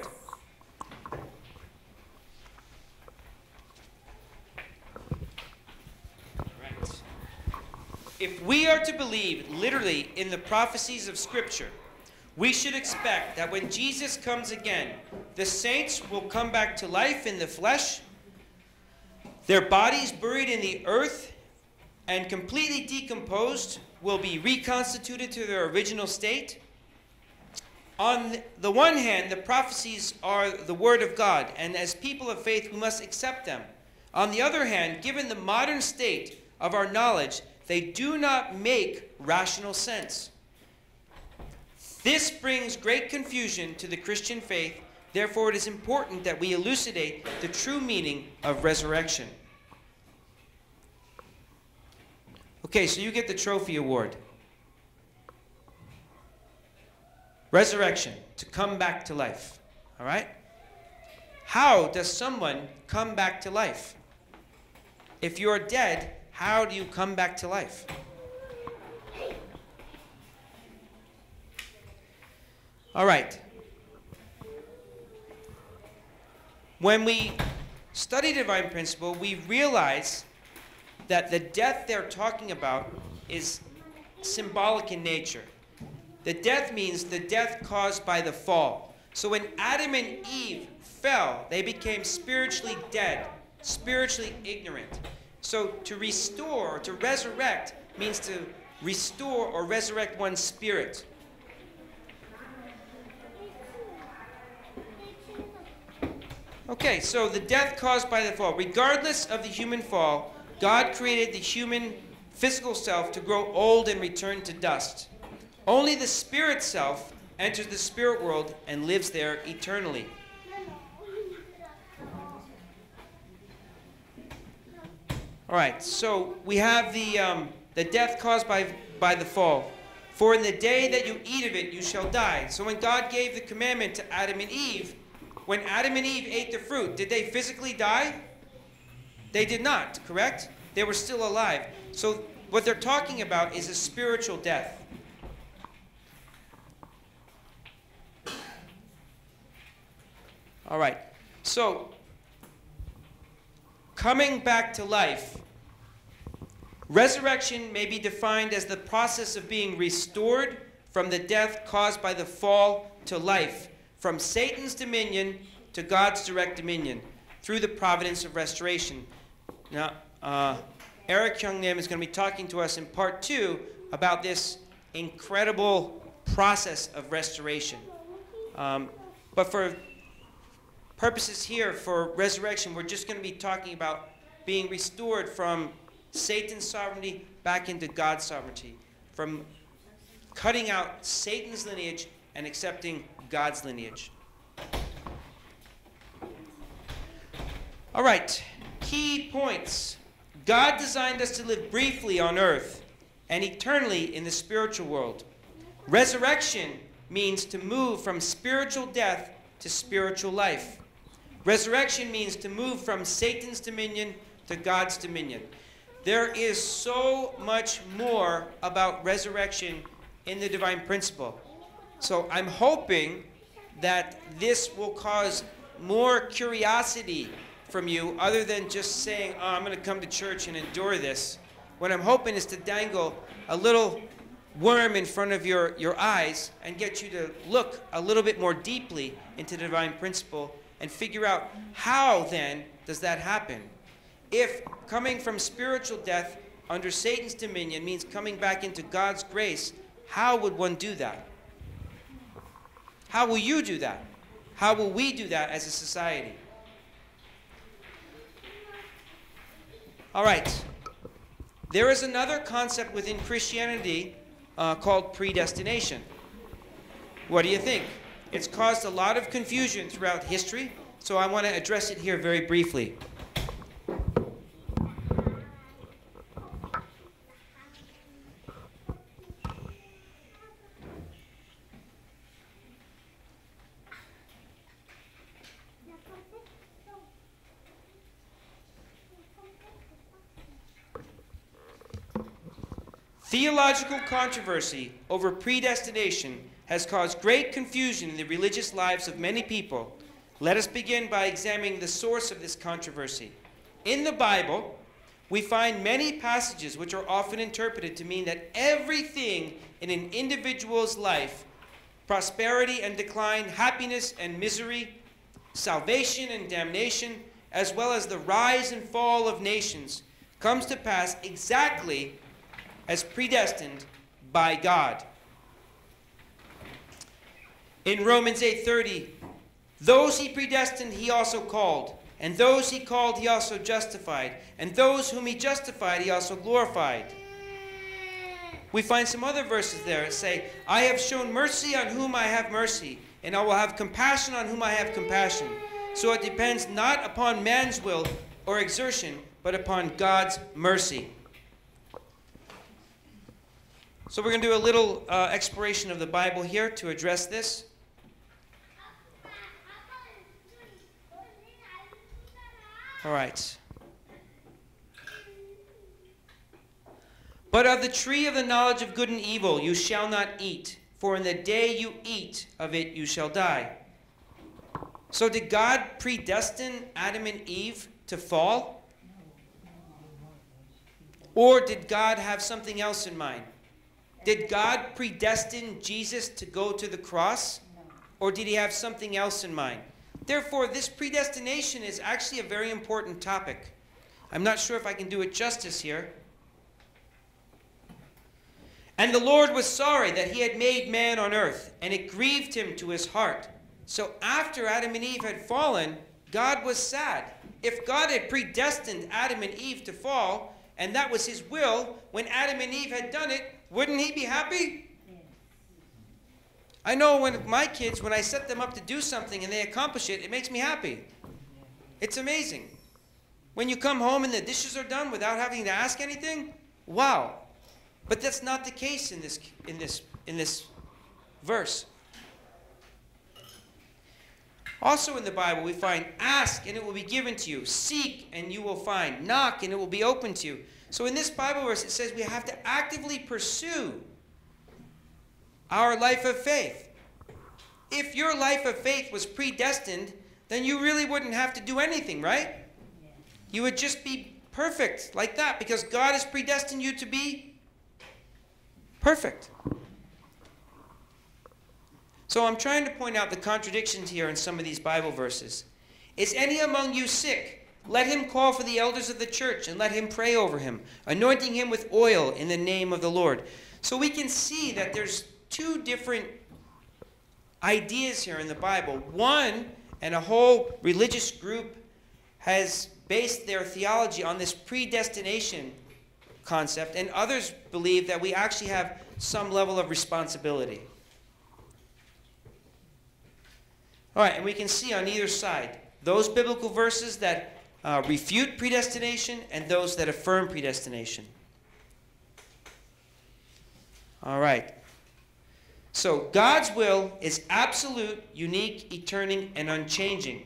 S1: If we are to believe literally in the prophecies of Scripture, we should expect that when Jesus comes again, the saints will come back to life in the flesh their bodies buried in the earth and completely decomposed will be reconstituted to their original state. On the one hand, the prophecies are the Word of God, and as people of faith, we must accept them. On the other hand, given the modern state of our knowledge, they do not make rational sense. This brings great confusion to the Christian faith. Therefore, it is important that we elucidate the true meaning of resurrection. Okay, so you get the trophy award. Resurrection, to come back to life. All right? How does someone come back to life? If you're dead, how do you come back to life? All right. When we study divine principle, we realize that the death they're talking about is symbolic in nature. The death means the death caused by the fall. So when Adam and Eve fell, they became spiritually dead, spiritually ignorant. So to restore, to resurrect, means to restore or resurrect one's spirit. Okay, so the death caused by the fall. Regardless of the human fall, God created the human physical self to grow old and return to dust. Only the spirit self enters the spirit world and lives there eternally. All right, so we have the, um, the death caused by, by the fall. For in the day that you eat of it, you shall die. So when God gave the commandment to Adam and Eve, when Adam and Eve ate the fruit, did they physically die? They did not, correct? They were still alive. So what they're talking about is a spiritual death. All right. So, coming back to life, resurrection may be defined as the process of being restored from the death caused by the fall to life, from Satan's dominion to God's direct dominion, through the providence of restoration. Now, uh, Eric Youngnim is going to be talking to us in part two about this incredible process of restoration. Um, but for purposes here for resurrection, we're just going to be talking about being restored from Satan's sovereignty back into God's sovereignty, from cutting out Satan's lineage and accepting God's lineage. All right, key points. God designed us to live briefly on earth and eternally in the spiritual world. Resurrection means to move from spiritual death to spiritual life. Resurrection means to move from Satan's dominion to God's dominion. There is so much more about resurrection in the divine principle. So I'm hoping that this will cause more curiosity from you other than just saying, oh, I'm going to come to church and endure this. What I'm hoping is to dangle a little worm in front of your, your eyes and get you to look a little bit more deeply into the divine principle and figure out how then does that happen? If coming from spiritual death under Satan's dominion means coming back into God's grace, how would one do that? How will you do that? How will we do that as a society? All right. There is another concept within Christianity uh, called predestination. What do you think? It's caused a lot of confusion throughout history, so I want to address it here very briefly. Theological controversy over predestination has caused great confusion in the religious lives of many people. Let us begin by examining the source of this controversy. In the Bible, we find many passages which are often interpreted to mean that everything in an individual's life prosperity and decline, happiness and misery, salvation and damnation, as well as the rise and fall of nations comes to pass exactly as predestined by God. In Romans 8:30, those he predestined he also called, and those he called he also justified, and those whom he justified he also glorified. We find some other verses there that say, I have shown mercy on whom I have mercy, and I will have compassion on whom I have compassion. So it depends not upon man's will or exertion, but upon God's mercy. So we're going to do a little uh, exploration of the Bible here to address this. All right. But of the tree of the knowledge of good and evil you shall not eat, for in the day you eat of it you shall die. So did God predestine Adam and Eve to fall? Or did God have something else in mind? Did God predestine Jesus to go to the cross? Or did he have something else in mind? Therefore, this predestination is actually a very important topic. I'm not sure if I can do it justice here. And the Lord was sorry that he had made man on earth, and it grieved him to his heart. So after Adam and Eve had fallen, God was sad. If God had predestined Adam and Eve to fall, and that was his will, when Adam and Eve had done it, wouldn't he be happy? I know when my kids, when I set them up to do something and they accomplish it, it makes me happy. It's amazing. When you come home and the dishes are done without having to ask anything, wow. But that's not the case in this, in this, in this verse. Also in the Bible, we find ask and it will be given to you, seek and you will find, knock and it will be open to you. So in this Bible verse, it says we have to actively pursue our life of faith. If your life of faith was predestined, then you really wouldn't have to do anything, right? You would just be perfect like that because God has predestined you to be perfect. So I'm trying to point out the contradictions here in some of these Bible verses. Is any among you sick? Let him call for the elders of the church and let him pray over him, anointing him with oil in the name of the Lord. So we can see that there's two different ideas here in the Bible. One, and a whole religious group has based their theology on this predestination concept, and others believe that we actually have some level of responsibility. All right, and we can see on either side those biblical verses that uh, refute predestination and those that affirm predestination. All right. So God's will is absolute, unique, eternal, and unchanging.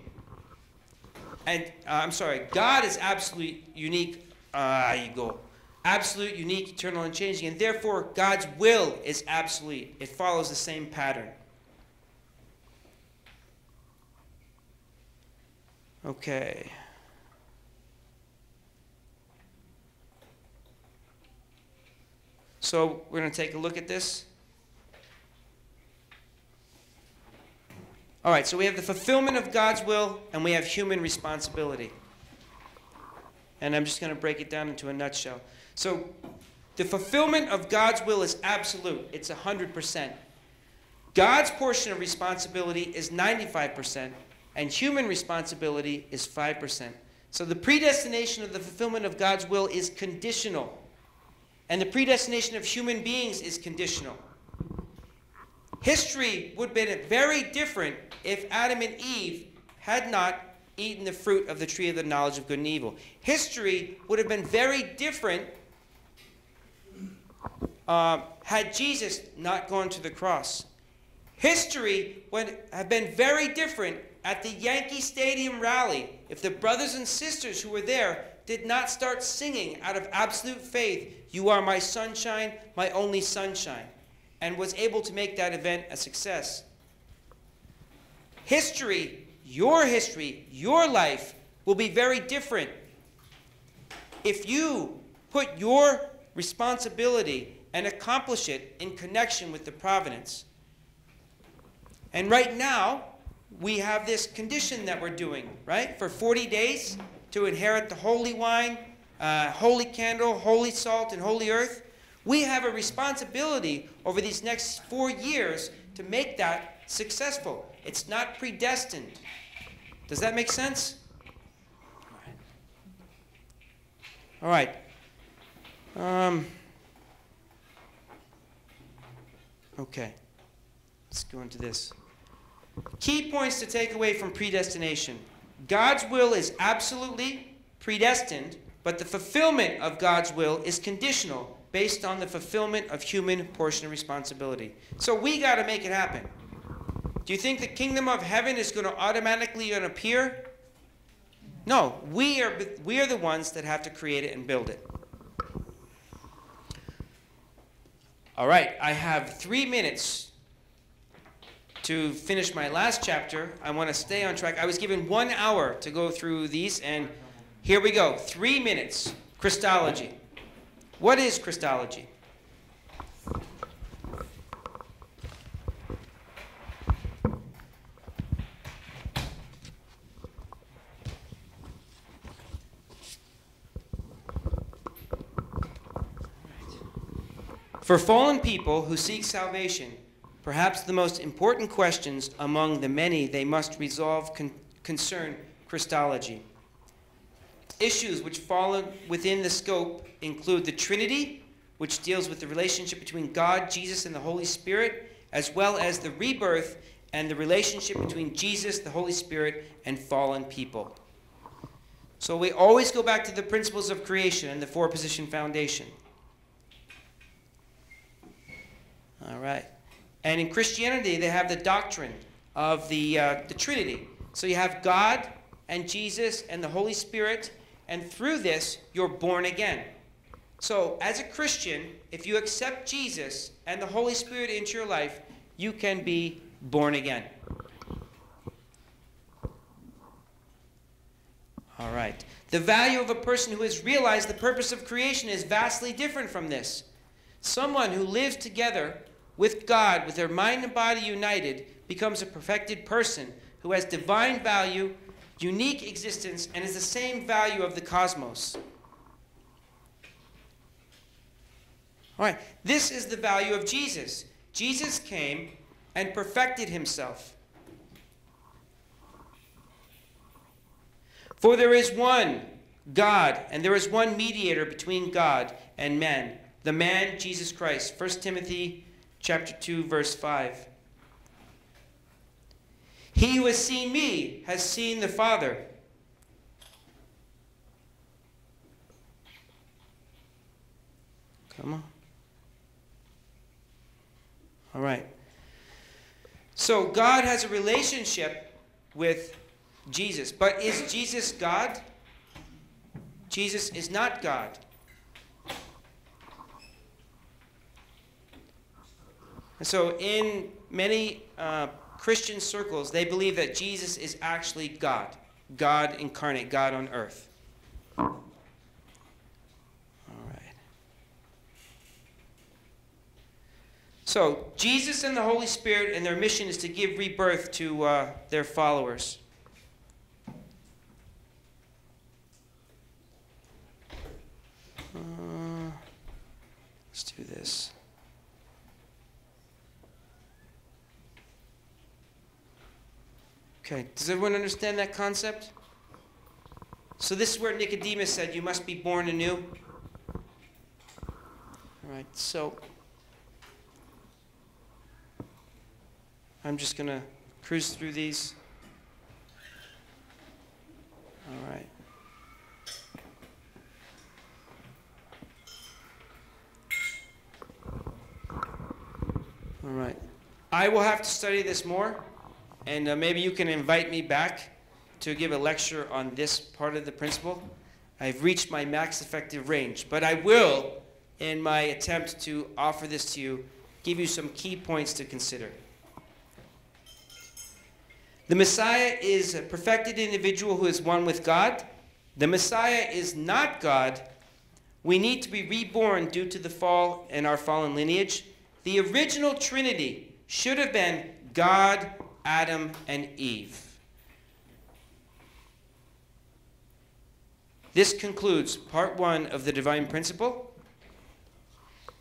S1: And uh, I'm sorry, God is absolute, unique. Ah, uh, you go. Absolute, unique, eternal, unchanging. And therefore, God's will is absolute. It follows the same pattern. Okay. So we're going to take a look at this. All right, so we have the fulfillment of God's will and we have human responsibility. And I'm just going to break it down into a nutshell. So the fulfillment of God's will is absolute, it's 100%. God's portion of responsibility is 95% and human responsibility is 5%. So the predestination of the fulfillment of God's will is conditional, and the predestination of human beings is conditional. History would have been very different if Adam and Eve had not eaten the fruit of the tree of the knowledge of good and evil. History would have been very different uh, had Jesus not gone to the cross. History would have been very different at the Yankee Stadium rally if the brothers and sisters who were there did not start singing out of absolute faith, You are my sunshine, my only sunshine, and was able to make that event a success. History, your history, your life will be very different if you put your responsibility and accomplish it in connection with the providence. And right now, we have this condition that we're doing, right? For 40 days to inherit the holy wine, uh, holy candle, holy salt, and holy earth. We have a responsibility over these next four years to make that successful. It's not predestined. Does that make sense? All right. Um, okay. Let's go into this. Key points to take away from predestination God's will is absolutely predestined, but the fulfillment of God's will is conditional based on the fulfillment of human portion of responsibility. So we got to make it happen. Do you think the kingdom of heaven is going to automatically appear? No, we are, we are the ones that have to create it and build it. All right, I have three minutes to finish my last chapter. I want to stay on track. I was given one hour to go through these, and here we go. Three minutes. Christology. What is Christology? For fallen people who seek salvation, Perhaps the most important questions among the many they must resolve con concern Christology. issues which fall within the scope include the Trinity, which deals with the relationship between God, Jesus, and the Holy Spirit, as well as the rebirth and the relationship between Jesus, the Holy Spirit, and fallen people. So we always go back to the principles of creation and the four position foundation. All right. And in Christianity, they have the doctrine of the, uh, the Trinity. So you have God and Jesus and the Holy Spirit, and through this, you're born again. So, as a Christian, if you accept Jesus and the Holy Spirit into your life, you can be born again. All right. The value of a person who has realized the purpose of creation is vastly different from this. Someone who lives together with God, with their mind and body united, becomes a perfected person who has divine value, unique existence, and is the same value of the cosmos. All right, this is the value of Jesus. Jesus came and perfected himself. For there is one God, and there is one mediator between God and men, the man Jesus Christ. 1 Timothy chapter 2 verse 5. He who has seen me has seen the Father. Come on. All right. So God has a relationship with Jesus. But is Jesus God? Jesus is not God. And so, in many uh, Christian circles, they believe that Jesus is actually God, God incarnate, God on earth. All right. So, Jesus and the Holy Spirit, and their mission is to give rebirth to uh, their followers. Uh, let's do this. Okay, does everyone understand that concept? So this is where Nicodemus said, You must be born anew. All right, so I'm just going to cruise through these. All right. All right. I will have to study this more, and uh, maybe you can invite me back to give a lecture on this part of the principle. I've reached my max effective range, but I will, in my attempt to offer this to you, give you some key points to consider. The Messiah is a perfected individual who is one with God. The Messiah is not God. We need to be reborn due to the fall and our fallen lineage. The original Trinity should have been God, Adam, and Eve. This concludes part one of the divine principle.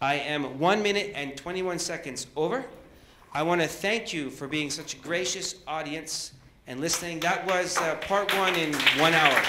S1: I am one minute and 21 seconds over. I want to thank you for being such a gracious audience and listening. That was uh, part one in one hour.